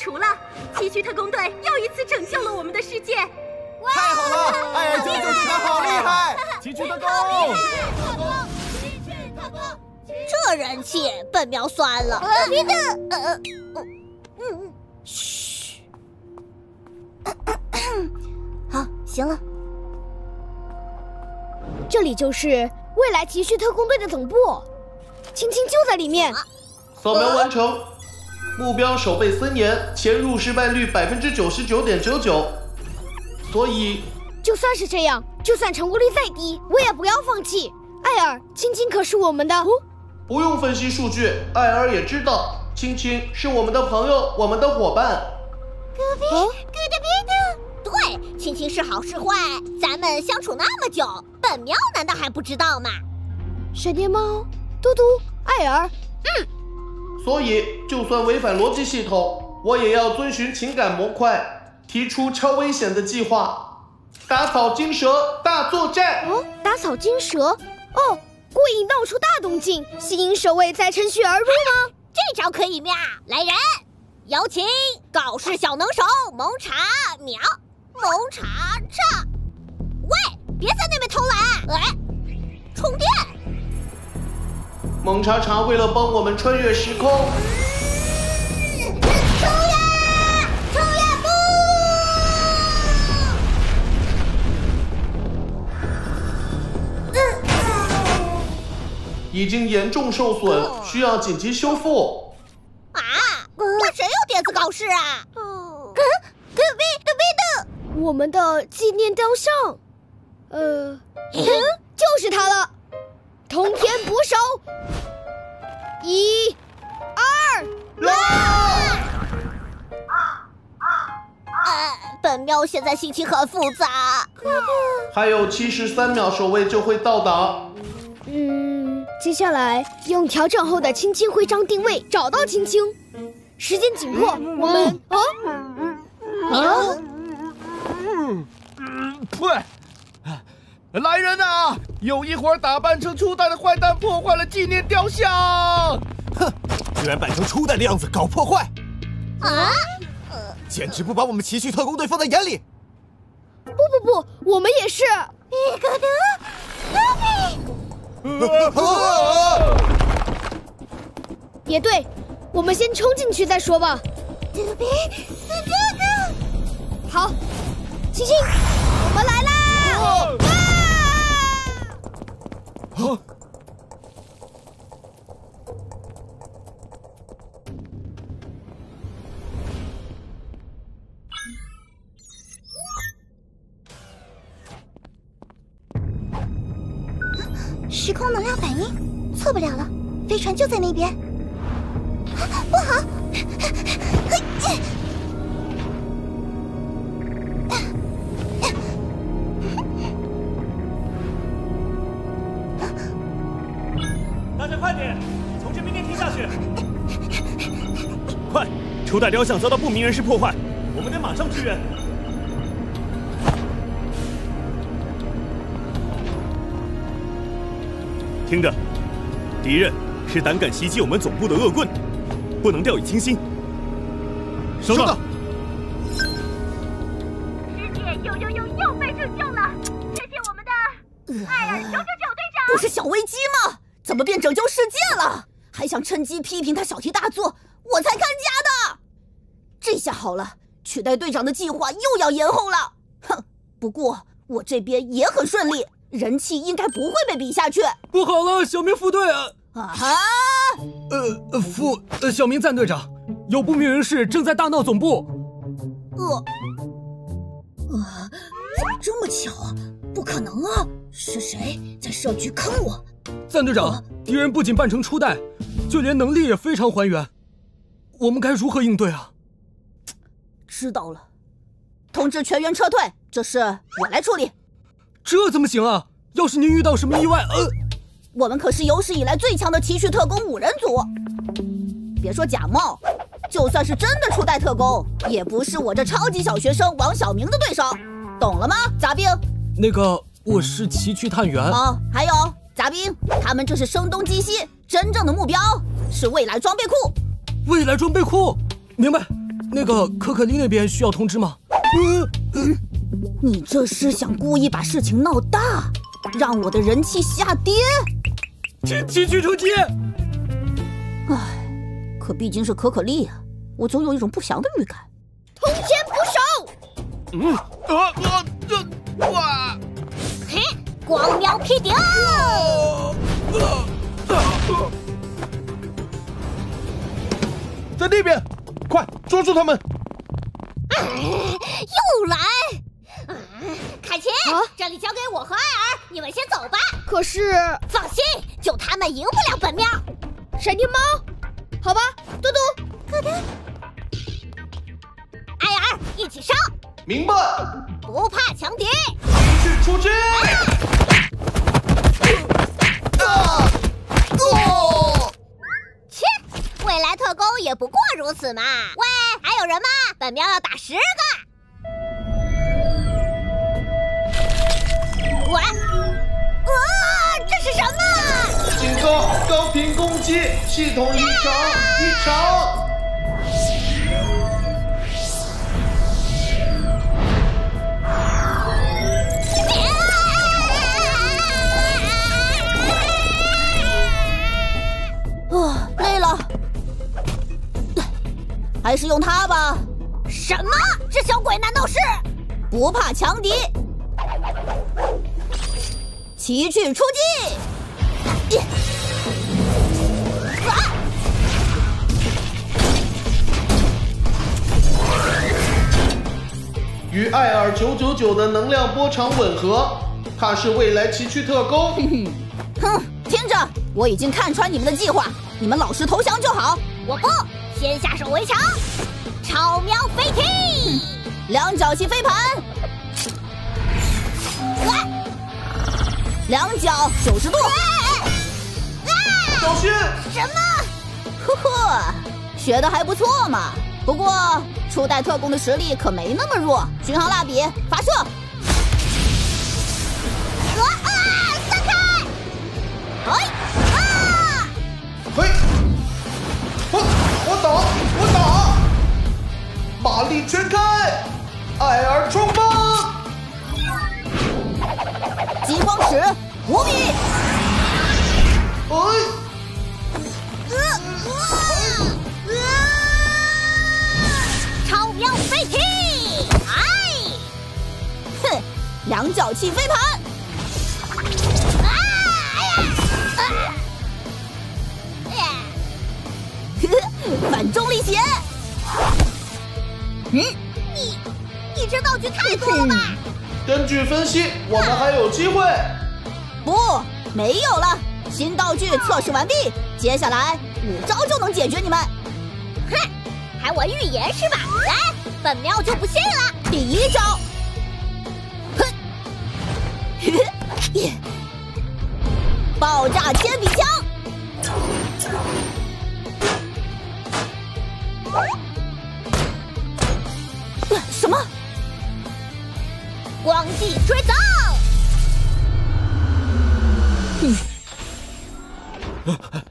除了。崎岖特工队又一次拯救了我们的世界。太好了，艾尔舅舅真的好厉害！崎岖特工，特工，崎岖特工，这人气，本喵酸了。别的，呃，嗯，嘘。好，行了。这里就是未来奇绪特工队的总部，青青就在里面。扫描完成，目标守备森严，潜入失败率百分之九十九点九九。所以，就算是这样，就算成功率再低，我也不要放弃。艾尔，青青可是我们的。不用分析数据，艾尔也知道，青青是我们的朋友，我们的伙伴。隔壁，隔壁的。对，青青是好是坏，咱们相处那么久，本喵难道还不知道吗？闪电猫，嘟嘟，艾尔，嗯。所以，就算违反逻辑系统，我也要遵循情感模块。提出超危险的计划，打草惊蛇大作战。哦，打草惊蛇，哦，故意闹出大动静，吸引守卫再趁虚而入吗？这招可以喵！来人，有请搞事小能手蒙查喵，蒙查查。喂，别在那边偷懒！哎，蒙查查为了帮我们穿越时空。已经严重受损，需要紧急修复。啊！那谁有点子搞事啊？隔隔壁隔壁的，我们的纪念雕像。呃，就是他了。通天捕手，一、二，来！呃，本喵现在心情很复杂。还有七十三秒，守卫就会到达。嗯，接下来用调整后的青青徽章定位，找到青青。时间紧迫，我们啊啊！嗯嗯，呸！来人呐！有一伙打扮成初代的坏蛋破坏了纪念雕像。哼，居然扮成初代的样子搞破坏！啊！简直不把我们奇趣特工队放在眼里。不不不，我们也是。一个的，隔壁。也对，我们先冲进去再说吧。好，青青，时空能量反应，错不了了，飞船就在那边。不好！代雕像遭到不明人士破坏，我们得马上支援。听着，敌人是胆敢袭击我们总部的恶棍，不能掉以轻心。收到。世界又又又又被拯救了，谢谢我们的艾尔九九九队长。不是小危机吗？怎么变拯救世界了？还想趁机批评他小题大做，我才看家的。这下好了，取代队长的计划又要延后了。哼，不过我这边也很顺利。人气应该不会被比下去。不好了，小明副队啊！啊！呃，副呃，小明赞队长，有不明人士正在大闹总部。呃，啊，怎么这么巧啊？不可能啊！是谁在设局坑我？赞队长，敌人不仅扮成初代，就连能力也非常还原。我们该如何应对啊？知道了，通知全员撤退，这事我来处理。这怎么行啊！要是您遇到什么意外，呃，我们可是有史以来最强的奇趣特工五人组。别说假冒，就算是真的初代特工，也不是我这超级小学生王小明的对手，懂了吗？杂兵，那个我是奇趣探员。哦，还有杂兵，他们这是声东击西，真正的目标是未来装备库。未来装备库，明白。那个可可丽那边需要通知吗？嗯你这是想故意把事情闹大，让我的人气下跌？奇奇趣出击！唉，可毕竟是可可丽啊，我总有一种不祥的预感。通天捕手，嗯啊啊这哇！嘿，光瞄屁顶！在那边，快捉住他们！又来！啊凯奇，这里交给我和艾尔，你们先走吧。可是放心，就他们赢不了本喵。闪电猫，好吧，嘟嘟，艾尔，一起上！明白。不怕强敌。去出击！切，也不过如此嘛。喂，还有人吗？本喵要打十个。我，啊，这是什么？警告！高频攻击，系统异常，异常。还是用它吧。什么？这小鬼难道是？不怕强敌，奇趣出击！耶啊与艾尔九九九的能量波长吻合，他是未来奇趣特工。哼，听着，我已经看穿你们的计划，你们老实投降就好。我不，先下手为强。超喵飞踢！两脚起飞盘，来两脚九十度，小心！什么？呵呵，学的还不错嘛。不过初代特工的实力可没那么弱。巡航蜡笔发射，马力全开，艾尔冲锋！激光尺五米，哎，超标飞踢！哎！哼，两脚气飞盘，啊！哎呀！啊！哎呀！呵呵反重力鞋，嗯，你你这道具太多了吧？根据分析，我们还有机会。不，没有了。新道具测试完毕，接下来五招就能解决你们。哼，还玩预言是吧？来，本喵就不信了。第一招，哼，爆炸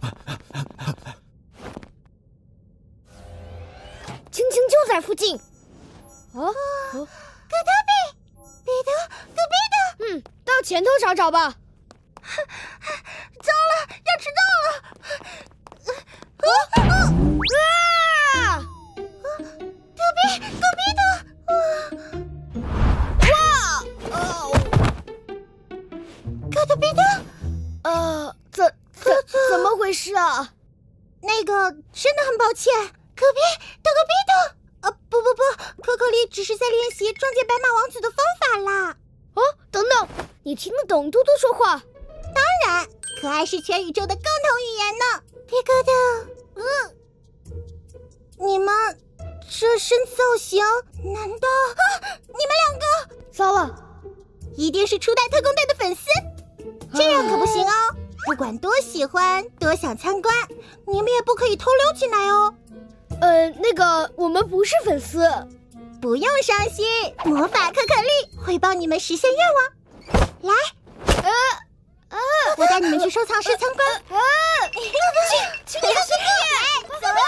青青就在附近。哦，可特比，彼得，戈壁的，嗯，到前头找找吧。抱歉，隔壁的隔壁的，呃，不不不，可可丽只是在练习撞见白马王子的方法啦。哦，等等，你听得懂嘟嘟说话？当然，可爱是全宇宙的共同语言呢。皮克的，嗯，你们这身造型，难道、啊、你们两个糟了，一定是初代特工队的粉丝？这样可不行哦！不管多喜欢，多想参观，你们也不可以偷溜进来哦。呃，那个，我们不是粉丝。不用伤心，魔法可可丽会帮你们实现愿望。来，呃，呃，我带你们去收藏室参观。啊，请请你来，走吧。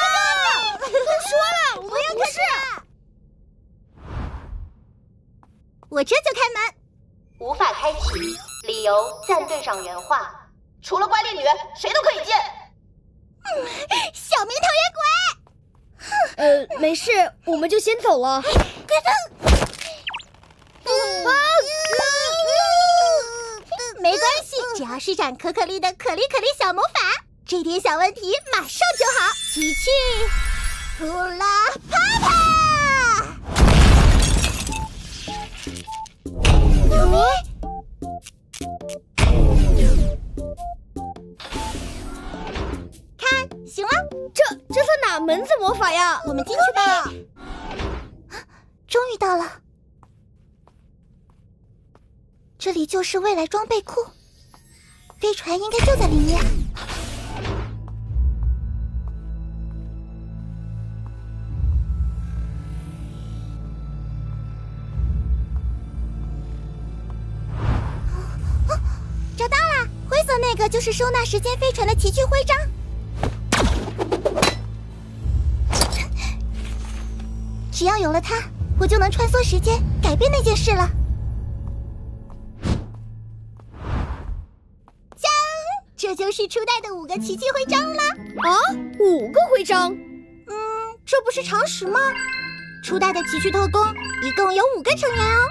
说了，我不是。我这就开门。无法开启，理由赞队长原话。除了怪猎女，谁都可以进。嗯，小明讨厌鬼。呃，没事，我们就先走了。快走！啊！没关系，只要施展可可丽的可丽可丽小魔法，这点小问题马上就好。奇趣，呼啦啪啪！这这算哪门子魔法呀？我们进去吧。终于到了，这里就是未来装备库，飞船应该就在里面。找到了，灰色那个就是收纳时间飞船的奇趣徽章。只要有了它，我就能穿梭时间，改变那件事了。锵！这就是初代的五个奇迹徽章了。啊，五个徽章？嗯，这不是常识吗？初代的奇趣特工一共有五个成员哦。